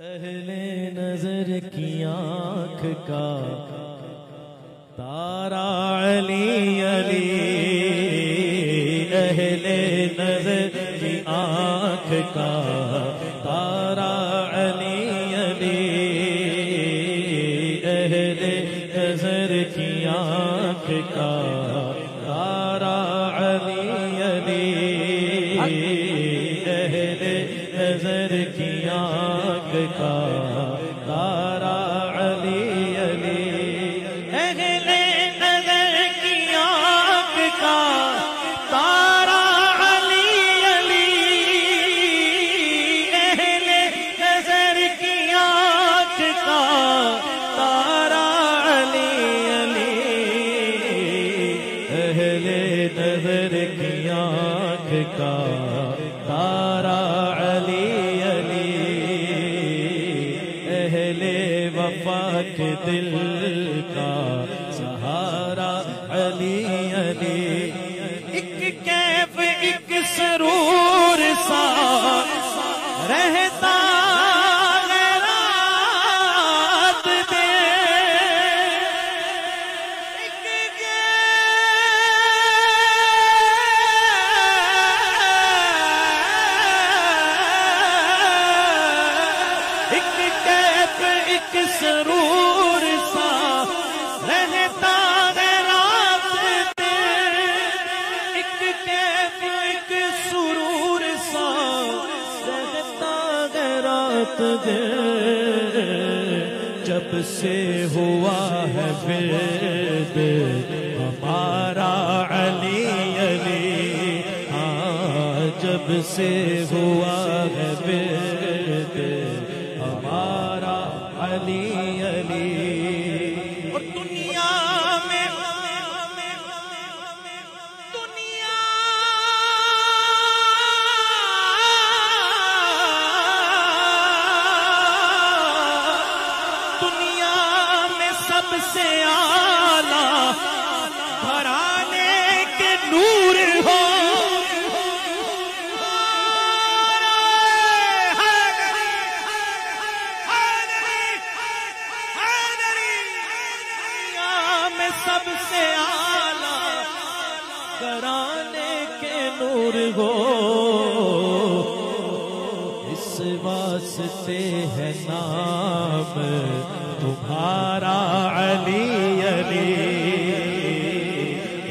اہل نظر کی آنکھ کا تارا علی علی اہل نظر کی آنکھ کا تارا علی علی اہل نظر کی آنکھ کا تارا علی علی اہل نظر کی آنکھ کا تارا علی علی۔ اہل نظر کی آنکھ کا تارا علی علی۔ اہل نظر کی آنکھ کا تارا علی علی۔ اہل نظر کی آنکھ کا تارا علی علی اہل وفا کے دل کا سہارا علی علی۔ رات دے جب سے ہوا ہے برد ہمارا علی علی ہاں جب سے ہوا ہے برد ہمارا سب سے آلہ، گھرانے کے نور ہو۔ میں سب سے آلہ، گھرانے کے نور ہو۔ اس واسطے ہے نام تمہارا۔ علی علی،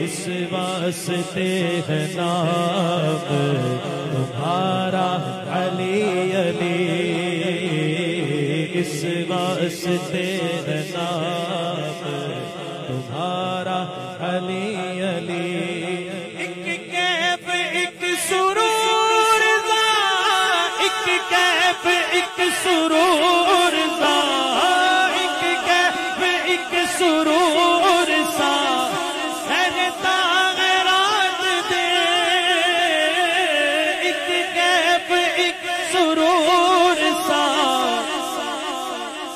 اس واسطے ہے نام تمہارا علی علی، اس واسطے ہے نام تمہارا علی علی۔ ایک کیف، ایک سرور سرور سا رہتا ہے رات دے۔ ایک کیف ایک سرور سا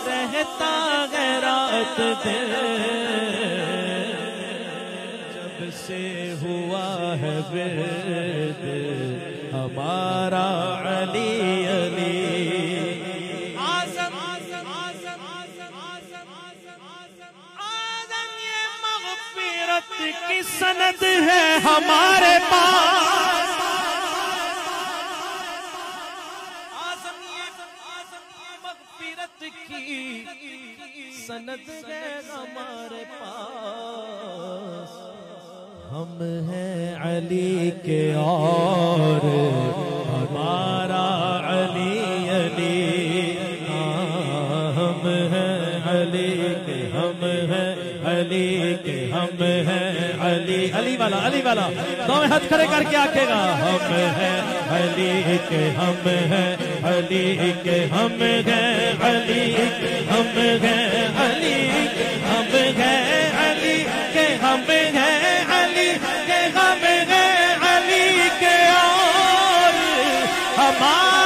رہتا ہے رات دے۔ جب سے ہوا ہے ورد ہمارا علی کی سند ہے ہمارے پاس۔ آزم یہ مغفرت کی سند ہے ہمارے پاس۔ ہم ہیں علی کے اور علی کے ہم ہیں، علی علی والا علی والا۔ دو ہاتھ کھڑے کر کے آکے گا۔ ہم ہیں، علی کے ہم ہیں، علی کے ہم ہیں، علی کے ہم ہیں، علی کے ہم ہیں، علی کے ہم ہیں، علی کے ہم ہیں، علی کے اور ہمارا